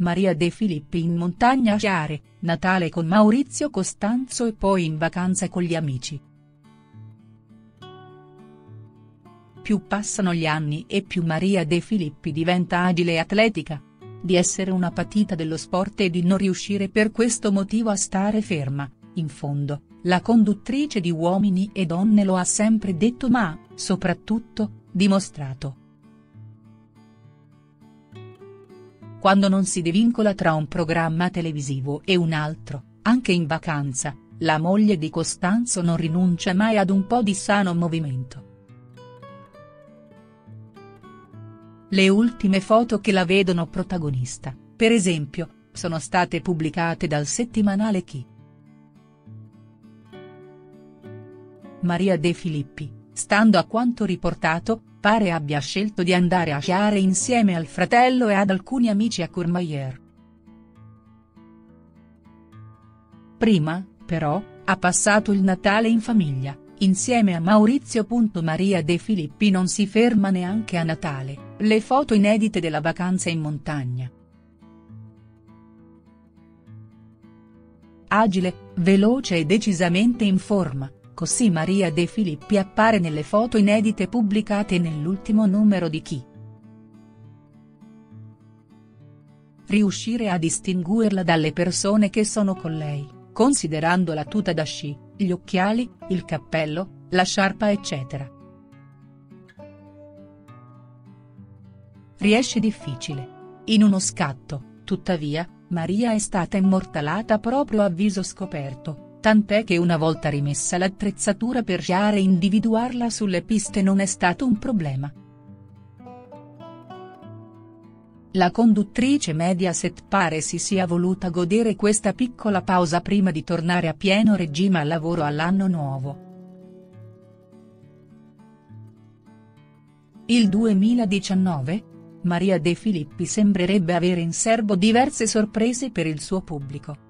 Maria De Filippi in montagna a Chiare, Natale con Maurizio Costanzo e poi in vacanza con gli amici. Più passano gli anni e più Maria De Filippi diventa agile e atletica. Di essere una patita dello sport e di non riuscire per questo motivo a stare ferma, in fondo, la conduttrice di Uomini e Donne lo ha sempre detto ma, soprattutto, dimostrato. Quando non si divincola tra un programma televisivo e un altro, anche in vacanza, la moglie di Costanzo non rinuncia mai ad un po' di sano movimento. Le ultime foto che la vedono protagonista, per esempio, sono state pubblicate dal settimanale Chi. Maria De Filippi, stando a quanto riportato, pare abbia scelto di andare a sciare insieme al fratello e ad alcuni amici a Courmayeur. Prima, però, ha passato il Natale in famiglia, insieme a Maurizio. Maria De Filippi non si ferma neanche a Natale, le foto inedite della vacanza in montagna. Agile, veloce e decisamente in forma, Così Maria De Filippi appare nelle foto inedite pubblicate nell'ultimo numero di Chi. Riuscire a distinguerla dalle persone che sono con lei, considerando la tuta da sci, gli occhiali, il cappello, la sciarpa eccetera. Riesce difficile. In uno scatto, tuttavia, Maria è stata immortalata proprio a viso scoperto, tant'è che una volta rimessa l'attrezzatura per sciare individuarla sulle piste non è stato un problema. La conduttrice Mediaset pare si sia voluta godere questa piccola pausa prima di tornare a pieno regime al lavoro all'anno nuovo. Il 2019? Maria De Filippi sembrerebbe avere in serbo diverse sorprese per il suo pubblico.